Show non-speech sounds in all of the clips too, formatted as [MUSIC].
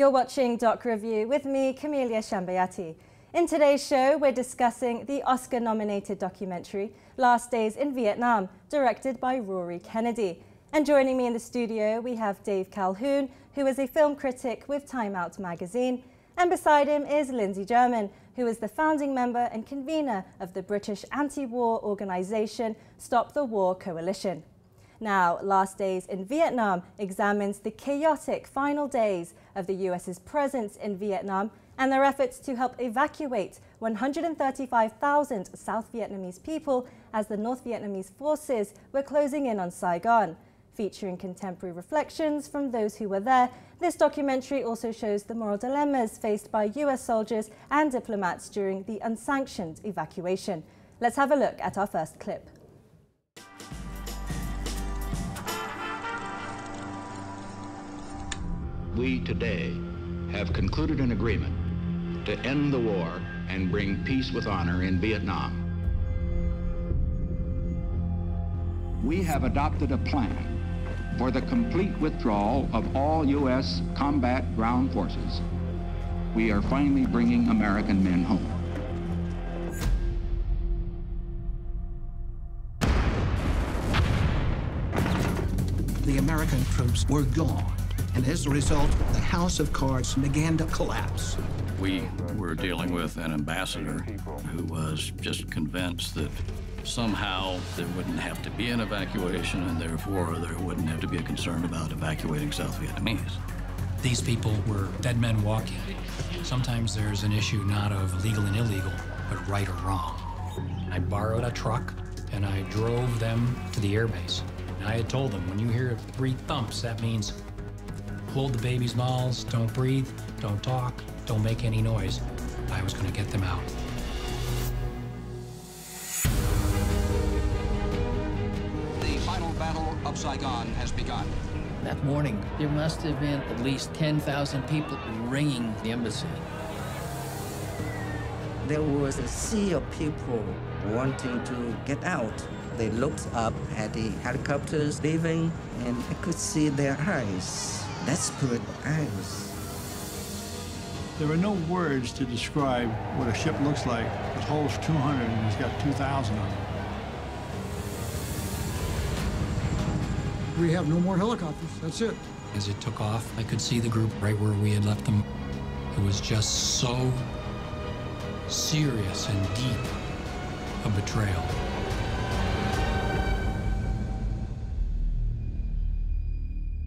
You're watching Doc Review with me, Camelia Shambayati. In today's show, we're discussing the Oscar-nominated documentary, Last Days in Vietnam, directed by Rory Kennedy. And joining me in the studio, we have Dave Calhoun, who is a film critic with Time Out magazine. And beside him is Lindsey German, who is the founding member and convener of the British anti-war organisation Stop the War Coalition. Now, Last Days in Vietnam examines the chaotic final days of the US's presence in Vietnam and their efforts to help evacuate 135,000 South Vietnamese people as the North Vietnamese forces were closing in on Saigon. Featuring contemporary reflections from those who were there, this documentary also shows the moral dilemmas faced by US soldiers and diplomats during the unsanctioned evacuation. Let's have a look at our first clip. We today have concluded an agreement to end the war and bring peace with honor in Vietnam. We have adopted a plan for the complete withdrawal of all U.S. combat ground forces. We are finally bringing American men home. The American troops were gone and as a result, the house of cards began to collapse. We were dealing with an ambassador who was just convinced that somehow there wouldn't have to be an evacuation and therefore there wouldn't have to be a concern about evacuating South Vietnamese. These people were dead men walking. Sometimes there's an issue not of legal and illegal, but right or wrong. I borrowed a truck and I drove them to the airbase. And I had told them, when you hear three thumps, that means hold the baby's mouths, don't breathe, don't talk, don't make any noise. I was going to get them out. The final battle of Saigon has begun. That morning, there must have been at least 10,000 people ringing the embassy. There was a sea of people wanting to get out. They looked up at the helicopters leaving, and I could see their eyes desperate eyes. There are no words to describe what a ship looks like. It holds 200 and it's got 2,000 on it. We have no more helicopters. That's it. As it took off, I could see the group right where we had left them. It was just so serious and deep a betrayal.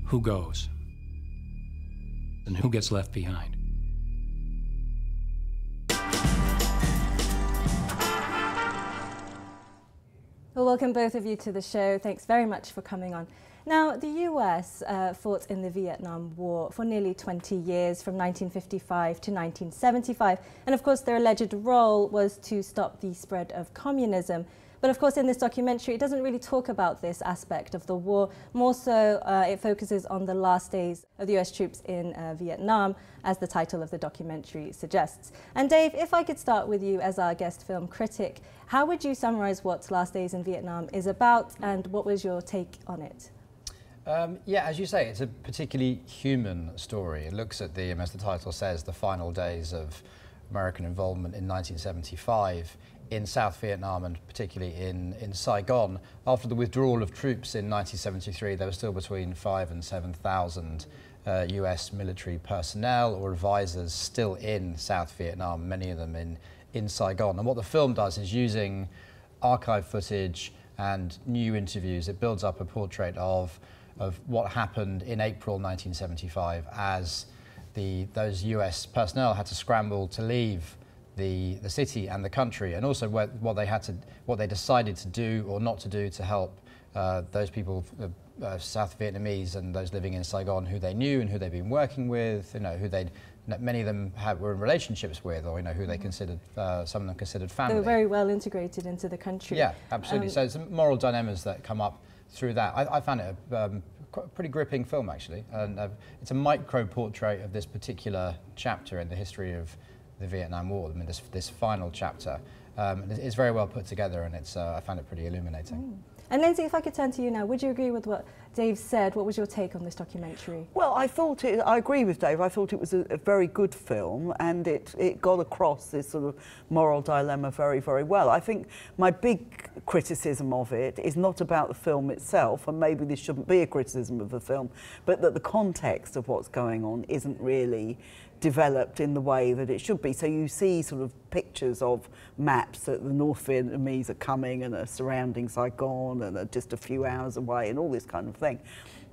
Who goes? And who gets left behind. Well, welcome both of you to the show. Thanks very much for coming on. Now, the US uh, fought in the Vietnam War for nearly 20 years, from 1955 to 1975. And of course, their alleged role was to stop the spread of communism. But of course, in this documentary, it doesn't really talk about this aspect of the war. More so, uh, it focuses on the last days of the US troops in uh, Vietnam, as the title of the documentary suggests. And Dave, if I could start with you as our guest film critic, how would you summarize what Last Days in Vietnam is about and what was your take on it? Um, yeah, as you say, it's a particularly human story. It looks at the, as the title says, the final days of American involvement in 1975 in South Vietnam and particularly in, in Saigon. After the withdrawal of troops in 1973, there were still between five and 7,000 uh, US military personnel or advisors still in South Vietnam, many of them in, in Saigon. And what the film does is using archive footage and new interviews, it builds up a portrait of, of what happened in April 1975 as the, those US personnel had to scramble to leave the, the city and the country, and also what, what they had to, what they decided to do or not to do to help uh, those people, uh, uh, South Vietnamese and those living in Saigon, who they knew and who they'd been working with, you know, who they'd many of them had, were in relationships with, or you know, who they mm-hmm. considered, uh, some of them considered family. They were very well integrated into the country. Yeah, absolutely. Um, so it's moral dilemmas that come up through that. I, I found it a um, pretty gripping film, actually, and uh, it's a micro portrait of this particular chapter in the history of the Vietnam War. I mean, this, this final chapter um, is very well put together, and it's, uh, I found it pretty illuminating. Mm. And Lindsey, if I could turn to you now, would you agree with what Dave said? What was your take on this documentary? Well, I thought it, I agree with Dave. I thought it was a, a, very good film and it, it got across this sort of moral dilemma very, very well. I think my big criticism of it is not about the film itself, and maybe this shouldn't be a criticism of the film, but that the context of what's going on isn't really developed in the way that it should be. So you see sort of pictures of maps that the North Vietnamese are coming and are surrounding Saigon and are just a few hours away and all this kind of thing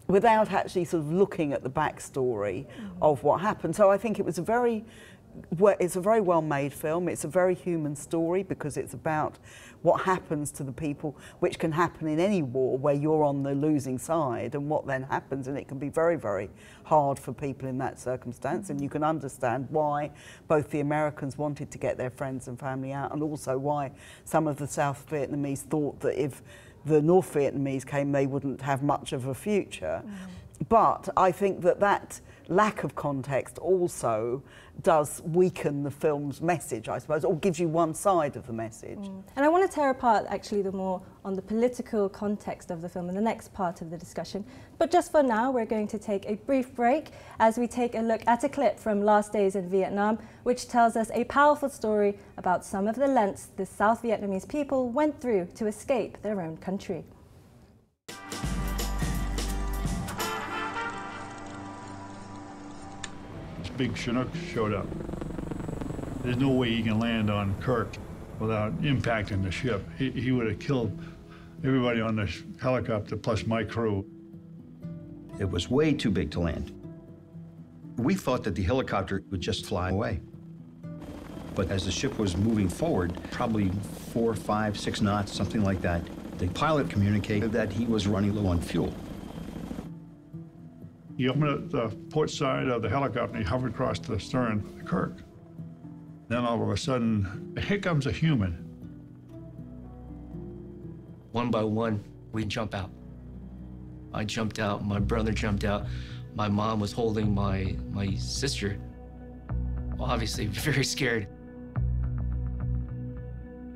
without actually sort of looking at the backstory mm -hmm. of what happened. So I think it was a very it's a very well made film. It's a very human story because it's about what happens to the people, which can happen in any war where you're on the losing side, and what then happens. And it can be very, very hard for people in that circumstance. And you can understand why both the Americans wanted to get their friends and family out, and also why some of the South Vietnamese thought that if the North Vietnamese came, they wouldn't have much of a future. Mm. But I think that that lack of context also does weaken the film's message, I suppose, or gives you one side of the message. Mm. And I want to tear apart actually the more on the political context of the film in the next part of the discussion. But just for now, we're going to take a brief break as we take a look at a clip from Last Days in Vietnam, which tells us a powerful story about some of the lengths the South Vietnamese people went through to escape their own country. Big Chinook showed up. There's no way he can land on Kirk without impacting the ship. He, he would have killed everybody on the helicopter plus my crew. It was way too big to land. We thought that the helicopter would just fly away. But as the ship was moving forward, probably four, five, six knots, something like that, the pilot communicated that he was running low on fuel. He opened up the port side of the helicopter and he hovered across the stern of the Kirk. Then all of a sudden, here comes a human. One by one, we jump out. I jumped out, my brother jumped out, my mom was holding my, my sister. Obviously, [LAUGHS] very scared.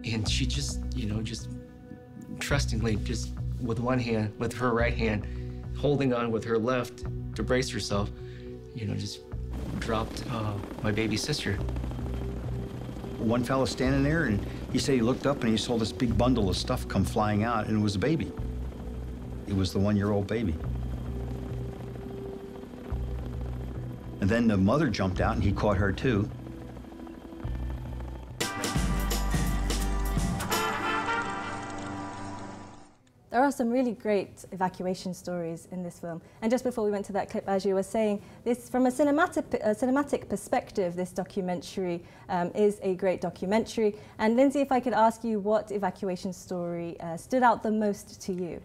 And she just, you know, just trustingly, just with one hand, with her right hand, holding on with her left, to brace herself, you know, just dropped uh, my baby sister. One fellow standing there, and he said he looked up and he saw this big bundle of stuff come flying out, and it was a baby. It was the one-year-old baby. And then the mother jumped out, and he caught her too. Are some really great evacuation stories in this film. And just before we went to that clip, as you were saying, this from a cinematic, a cinematic perspective, this documentary um, is a great documentary. And Lindsey, if I could ask you what evacuation story uh, stood out the most to you?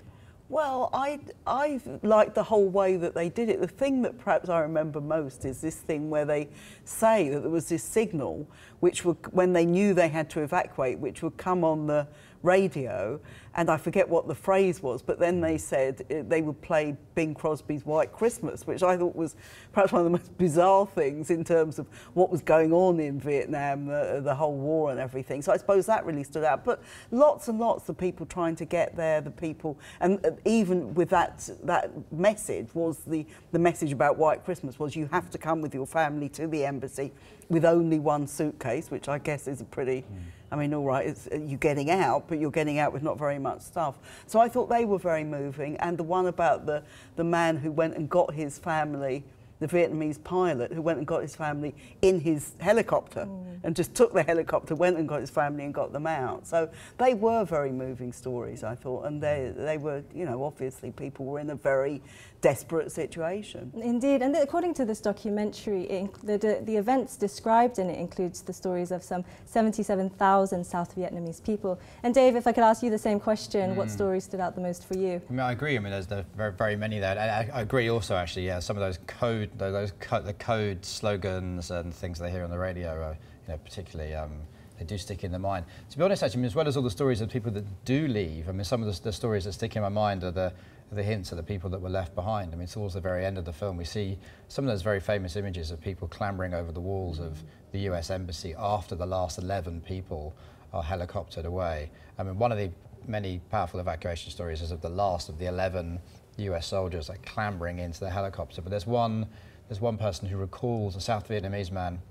Well, I, I like the whole way that they did it. The thing that perhaps I remember most is this thing where they say that there was this signal, which would, when they knew they had to evacuate, which would come on the radio, and I forget what the phrase was, but then they said uh, they would play Bing Crosby's White Christmas, which I thought was perhaps one of the most [LAUGHS] bizarre things in terms of what was going on in Vietnam, the, the whole war and everything. So I suppose that really stood out. But lots and lots of people trying to get there, the people, and uh, even with that, that message was the, the message about White Christmas was you have to come with your family to the embassy with only one suitcase, which I guess is a pretty... Mm I mean, all right, it's, uh, you're getting out, but you're getting out with not very much stuff. So I thought they were very moving. And the one about the, the man who went and got his family the Vietnamese pilot who went and got his family in his helicopter mm. and just took the helicopter, went and got his family and got them out. So they were very moving stories, I thought, and they, they were, you know, obviously people were in a very desperate situation. Indeed, and according to this documentary, it, the, the events described in it includes the stories of some 77,000 South Vietnamese people. And Dave, if I could ask you the same question, mm. what stories stood out the most for you? I, mean, I agree. I mean, there's very, very many there. I, I, agree also, actually, yeah, some of those code, those co the code slogans and things they hear on the radio, are, you know, particularly. Um, they do stick in the mind. To be honest, actually, I mean, as well as all the stories of people that do leave, I mean, some of the, the stories that stick in my mind are the the hints of the people that were left behind. I mean, towards the very end of the film, we see some of those very famous images of people clambering over the walls of the US Embassy after the last 11 people are helicoptered away. I mean, one of the many powerful evacuation stories is of the last of the 11 US soldiers like clambering into the helicopter. But there's one, there's one person who recalls, a South Vietnamese man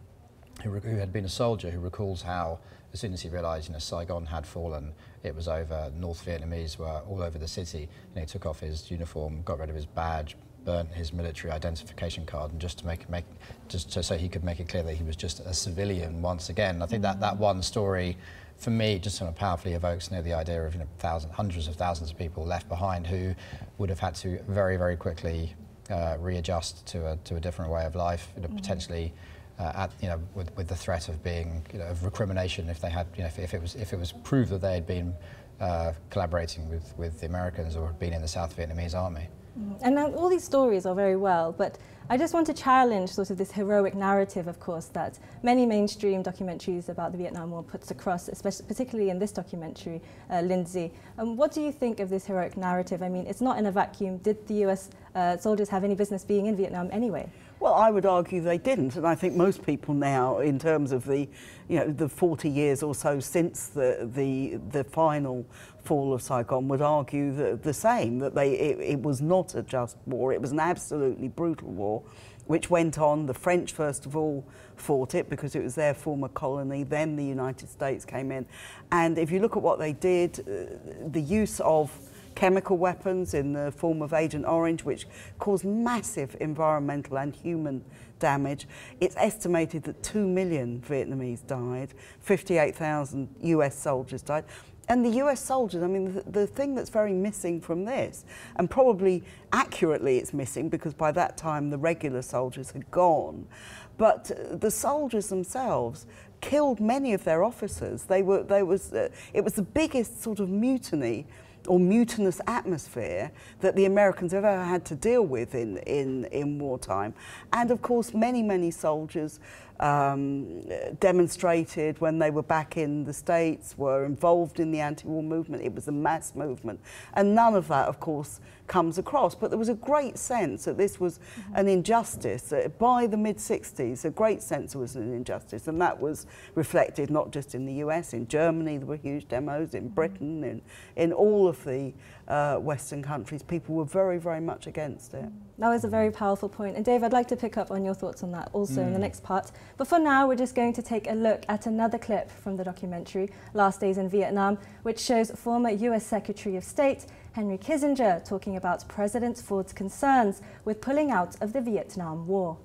who, who had been a soldier, who recalls how as soon as he realised, you know, Saigon had fallen, it was over. North Vietnamese were all over the city. And he took off his uniform, got rid of his badge, burnt his military identification card, and just to make make just to, so he could make it clear that he was just a civilian once again. I think that that one story. For me, just sort of powerfully evokes you know, the idea of you know, thousands, hundreds of thousands of people left behind who would have had to very, very quickly uh, readjust to a, to a different way of life, you know, mm -hmm. potentially uh, at, you know, with, with the threat of being, you know, of recrimination if they had, you know, if, if it was, if it was proved that they had been uh, collaborating with, with the Americans or had been in the South Vietnamese army. Mm. And all these stories are very well, but I just want to challenge sort of this heroic narrative, of course, that many mainstream documentaries about the Vietnam War puts across, especially particularly in this documentary, uh, Lindsey. Um, what do you think of this heroic narrative? I mean, it's not in a vacuum. Did the US uh, soldiers have any business being in Vietnam anyway? Well, I would argue they didn't, and I think most people now, in terms of the, you know, the 40 years or so since the the, the final fall of Saigon, would argue the, the same that they it, it was not a just war; it was an absolutely brutal war, which went on. The French, first of all, fought it because it was their former colony. Then the United States came in, and if you look at what they did, uh, the use of chemical weapons in the form of Agent Orange, which caused massive environmental and human damage. It's estimated that 2 million Vietnamese died, 58,000 US soldiers died. And the US soldiers, I mean, the, the, thing that's very missing from this, and probably accurately it's missing because by that time the regular soldiers had gone, but the soldiers themselves killed many of their officers. They were, they was, uh, it was the biggest sort of mutiny or mutinous atmosphere that the Americans have ever had to deal with in, in, in wartime. And of course, many, many soldiers um, demonstrated when they were back in the States, were involved in the anti-war movement. It was a mass movement. And none of that, of course, comes across. But there was a great sense that this was mm -hmm. an injustice. By the mid-60s, a great sense it was an injustice. And that was reflected not just in the US, in Germany, there were huge demos, in. Britain, in, in all of the uh, Western countries, people were very, very much against it. That was a very powerful point. And Dave, I'd like to pick up on your thoughts on that also mm. in the mm. next part. But for now, we're just going to take a look at another clip from the documentary, Last Days in Vietnam, which shows former US Secretary of State Henry Kissinger talking about President Ford's concerns with pulling out of the Vietnam War.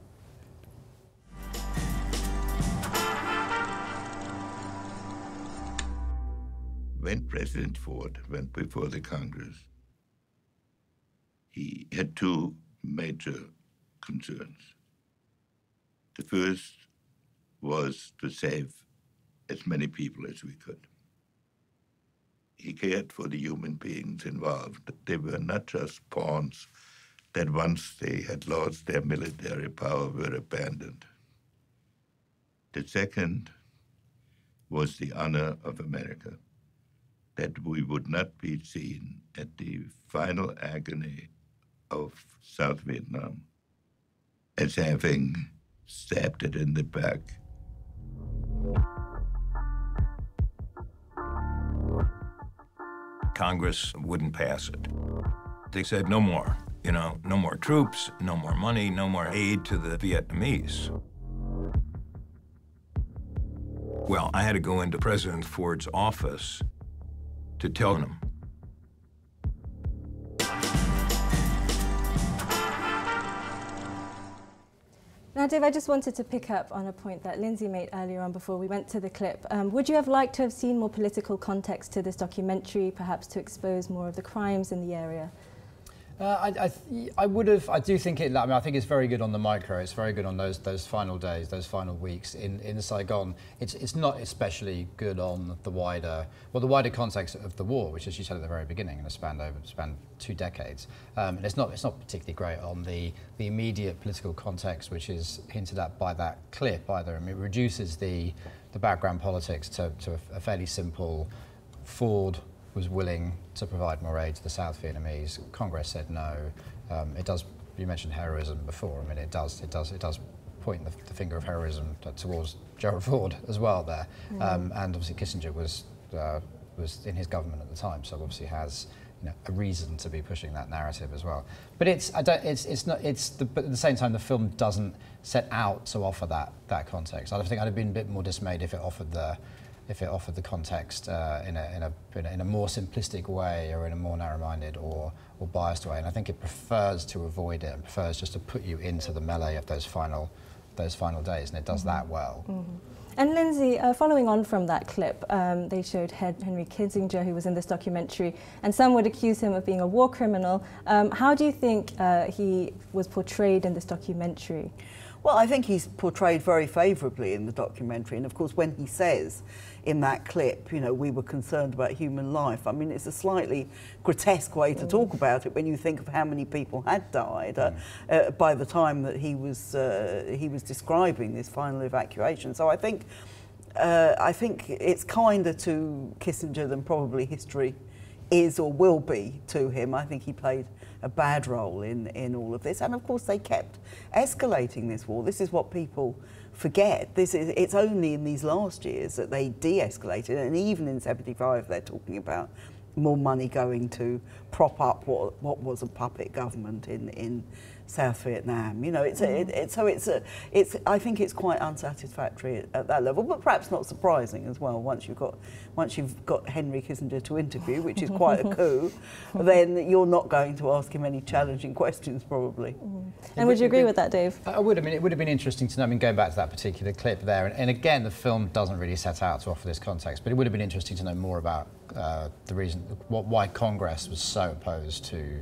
when President Ford went before the Congress, he had two major concerns. The first was to save as many people as we could. He cared er for the human beings involved. They were not just pawns that once they had lost their military power were abandoned. The second was the honor of America that we would not be seen at the final agony of South Vietnam as having stabbed it in the back. Congress wouldn't pass it. They said no more, you know, no more troops, no more money, no more aid to the Vietnamese. Well, I had to go into President Ford's office to tell them. Now, Dave, I just wanted to pick up on a point that Lindsey made earlier on before we went to the clip. Um, would you have liked to have seen more political context to this documentary, perhaps to expose more of the crimes in the area? Uh, I, I, I, would have. I do think it. I mean, I think it's very good on the micro. It's very good on those those final days, those final weeks in, in Saigon. It's it's not especially good on the wider well the wider context of the war, which as you said at the very beginning, and spanned over spanned two decades. Um, and it's not it's not particularly great on the the immediate political context, which is hinted at by that clip either. I mean, it reduces the the background politics to to a, a fairly simple Ford was willing to provide more aid to the South Vietnamese. Congress said no. Um, it does. You mentioned heroism before. I mean, it does. It does. It does point the, the finger of heroism towards Gerald Ford as well there. Mm. Um, and obviously Kissinger was uh, was in his government at the time, so obviously has you know, a reason to be pushing that narrative as well. But it's, I don't, it's, it's not, it's the, but at the same time, the film doesn't set out to offer that, that context. I think I'd have been a bit more dismayed if it offered the, if it offered the context uh, in, a, in, a, in, a, in a more simplistic way or in a more narrow-minded or, or biased way. And I think it prefers to avoid it and prefers just to put you into the melee of those final, those final days, and it does mm -hmm. that well. Mm -hmm. And Lindsey, uh, following on from that clip, um, they showed Henry Kissinger, who was in this documentary, and some would accuse him of being a war criminal. Um, how do you think uh, he was portrayed in this documentary? Well, I think he's portrayed very favourably in the documentary, and of course, when he says in that clip, you know, we were concerned about human life. I mean, it's a slightly grotesque way to talk about it when you think of how many people had died uh, uh, by the time that he was uh, he was describing this final evacuation. So I think uh, I think it's kinder to Kissinger than probably history is or will be to him. I think he played a bad role in, in all of this. And of course, they kept escalating this war. This is what people forget. This is, it's only in these last years that they de-escalated, and even in 75 they're talking about more money going to prop up what, what was a puppet government in, in South Vietnam. You know, it's, a, it, it, so it's a, it's. I think it's quite unsatisfactory at, at, that level, but perhaps not surprising as well. Once you've got, once you've got Henry Kissinger to interview, which is quite a coup, [LAUGHS] then you're not going to ask him any challenging questions, probably. Mm. And would you agree with that, Dave? I would. I mean, it would have been interesting to know. I mean, going back to that particular clip there, and, and again, the film doesn't really set out to offer this context, but it would have been interesting to know more about uh, the reason, what, why Congress was so opposed to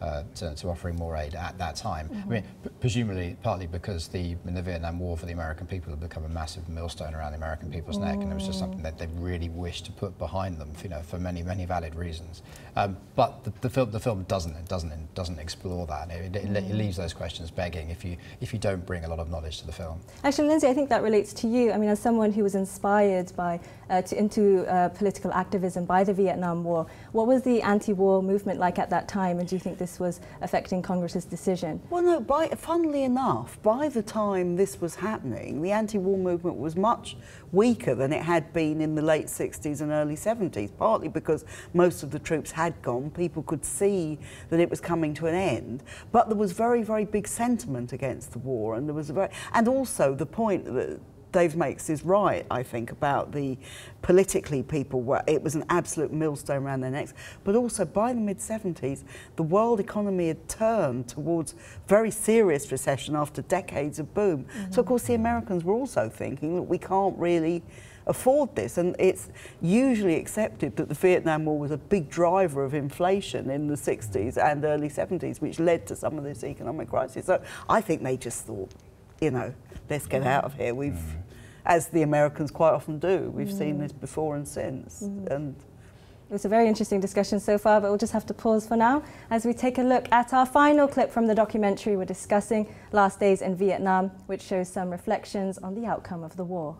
uh, to, to, offering more aid at that time. Mm -hmm. I mean, presumably partly because the in the Vietnam War for the American people had become a massive millstone around the American people's mm. neck, and it was just something that they really wished to put behind them, you know, for many many valid reasons. Um, but the, the, film the film doesn't doesn't doesn't explore that. It, it, mm. it, leaves those questions begging if you if you don't bring a lot of knowledge to the film. Actually, Lindsey, I think that relates to you. I mean, as someone who was inspired by uh, to, into uh, political activism by the Vietnam War, what was the anti-war movement like at that time, and do you think this was affecting Congress's decision? Well, no, by, funnily enough, by the time this was happening, the anti-war movement was much weaker than it had been in the late 60s and early 70s, partly because most of the troops had gone. People could see that it was coming to an end. But there was very, very big sentiment against the war. And there was a very, and also the point that Dave makes is right, I think, about the politically people were, it was an absolute millstone around their necks. But also by the mid 70s, the world economy had turned towards very serious recession after decades of boom. Mm -hmm. So of course the Americans were also thinking, that we can't really afford this. And it's usually accepted that the Vietnam War was a big driver of inflation in the 60s and early 70s, which led to some of this economic crisis. So I think they just thought, you know, let's get out of here. We've mm as the Americans quite often do. We've mm. seen this before and since. Mm. And it's a very interesting discussion so far, but we'll just have to pause for now as we take a look at our final clip from the documentary we're discussing, Last Days in Vietnam, which shows some reflections on the outcome of the war.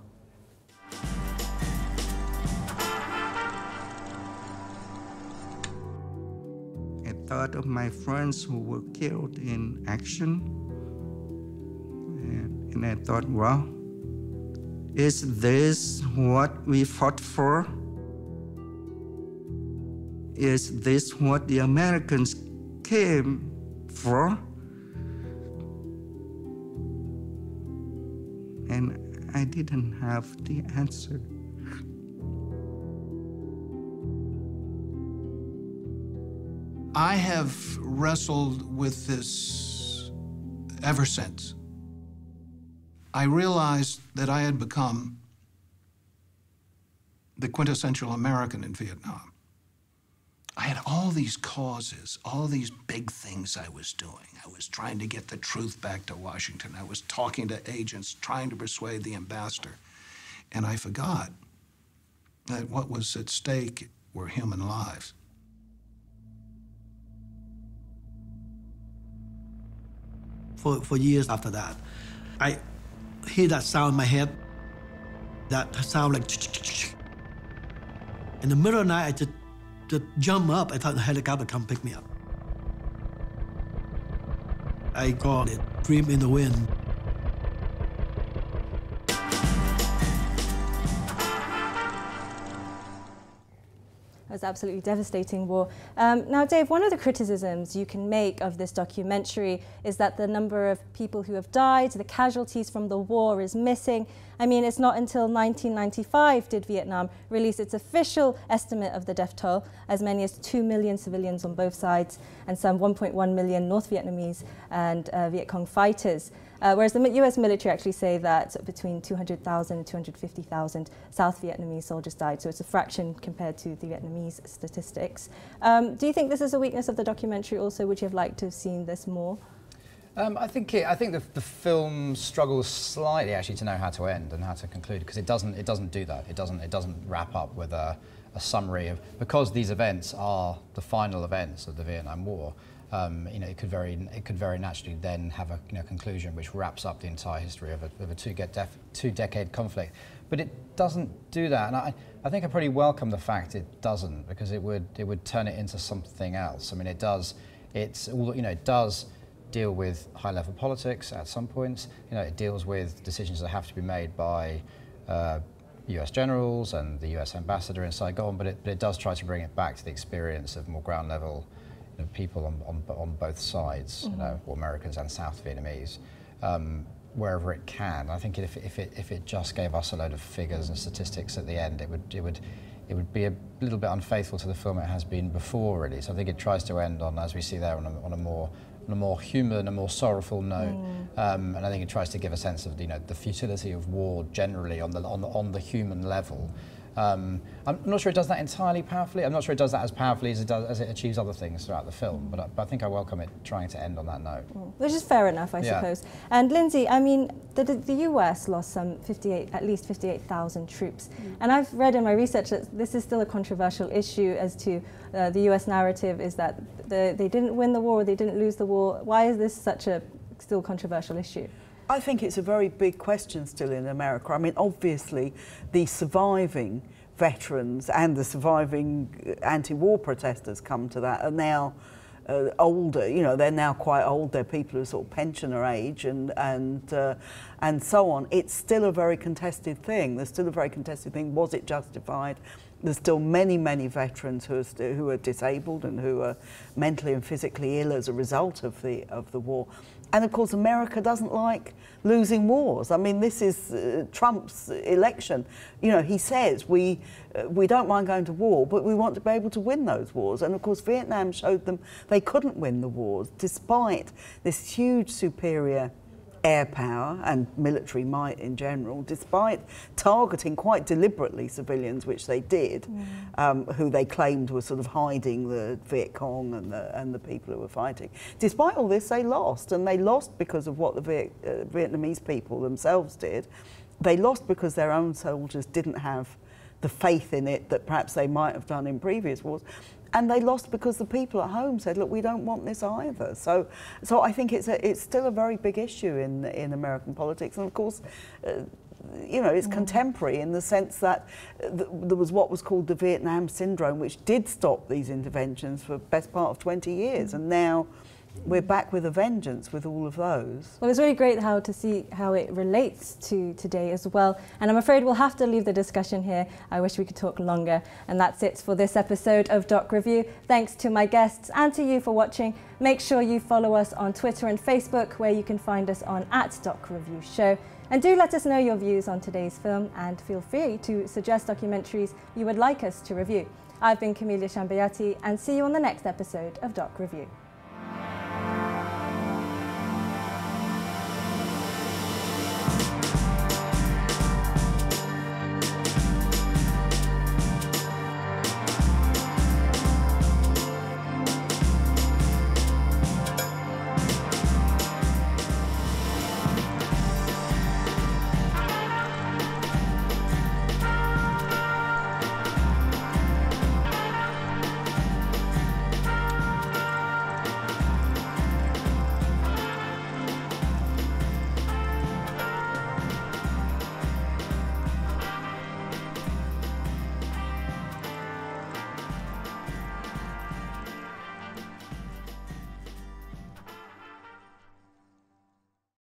I thought of my friends who were killed in action, and, and I thought, well, is this what we fought for? Is this what the Americans came for? And I didn't have the answer. I have wrestled with this ever since. I realized that I had become the quintessential American in Vietnam. I had all these causes, all these big things I was doing. I was trying to get the truth back to Washington. I was talking to agents, trying to persuade the ambassador. And I forgot that what was at stake were human lives. For, for years after that, I hear that sound in my head. That sound like. In the middle of the night, I just, just jump up. I thought the helicopter come pick me up. I called it Dream in the Wind. Was absolutely devastating war. Um, now, Dave, one of the criticisms you can make of this documentary is that the number of people who have died, the casualties from the war is missing. I mean, it's not until 1995 did Vietnam release its official estimate of the death toll, as many as 2 million civilians on both sides and some 1.1 million North Vietnamese and uh, Viet Cong fighters. Uh, whereas the US military actually say that between 200,000 and 250,000 South Vietnamese soldiers died, so it's a fraction compared to the Vietnamese statistics. Um, do you think this is a weakness of the documentary also? Would you have liked to have seen this more? Um, I think it, I think the, the, film struggles slightly actually to know how to end and how to conclude because it doesn't it doesn't do that. It doesn't it doesn't wrap up with a, a summary of because these events are the final events of the Vietnam War um, you know, it could very it could very naturally then have a you know, conclusion which wraps up the entire history of a, of a two, get two decade conflict. But it doesn't do that, and I, I think I pretty welcome the fact it doesn't because it would it would turn it into something else. I mean, it does it's all you know it does deal with high level politics at some points. You know, it deals with decisions that have to be made by uh, US generals and the US ambassador in Saigon, but it, but it does try to bring it back to the experience of more ground level people on, on, on both sides, mm-hmm. you know, Americans and South Vietnamese, um, wherever it can. I think if, if, it, if it just gave us a load of figures and statistics at the end, it would, it would, it would be a little bit unfaithful to the film it has been before, really. So I think it tries to end on, as we see there, on a, on a more on a more human, a more sorrowful note, mm. um, and I think it tries to give a sense of you know the futility of war generally on the on the, on the human level, um, I'm not sure it does that entirely powerfully. I'm not sure it does that as powerfully as it does as it achieves other things throughout the film. But I, but I think I welcome it trying to end on that note. Mm. Which is fair enough, I yeah. suppose. And Lindsey, I mean, the, the US lost some 58, at least 58,000 troops. Mm. And I've read in my research that this is still a controversial issue as to uh, the US narrative is that the, they didn't win the war, they didn't lose the war. Why is this such a still controversial issue? I think it's a very big question still in America. I mean, obviously, the surviving veterans and the surviving anti-war protesters come to that are now uh, older. You know, they're now quite old. They're people who are sort of pensioner age and and uh, and so on. It's still a very contested thing. There's still a very contested thing. Was it justified? There's still many, many veterans who are, who are disabled and who are mentally and physically ill as a result of the of the war. And of course, America doesn't like losing wars. I mean, this is uh, Trump's election. You know, he says we, uh, we don't mind going to war, but we want to be able to win those wars. And of course, Vietnam showed them they couldn't win the wars despite this huge superior air power and military might in general, despite targeting quite deliberately civilians, which they did, mm. um, who they claimed were sort of hiding the Viet Cong and the, and the people who were fighting. Despite all this, they lost, and they lost because of what the Viet, uh, Vietnamese people themselves did. They lost because their own soldiers didn't have the faith in it that perhaps they might have done in previous wars and they lost because the people at home said, "Look, we don't want this either." So, so I think it's a, it's still a very big issue in in American politics, and of course. Uh, you know, it's mm. contemporary in the sense that th there was what was called the Vietnam syndrome, which did stop these interventions for the best part of 20 years, mm. and now we're back with a vengeance with all of those. Well, it's really great how to see how it relates to today as well. And I'm afraid we'll have to leave the discussion here. I wish we could talk longer. And that's it for this episode of Doc Review. Thanks to my guests and to you for watching. Make sure you follow us on Twitter and Facebook, where you can find us on at Doc Review Show. And do let us know your views on today's film and feel free to suggest documentaries you would like us to review. I've been Camelia Shambayati and see you on the next episode of Doc Review.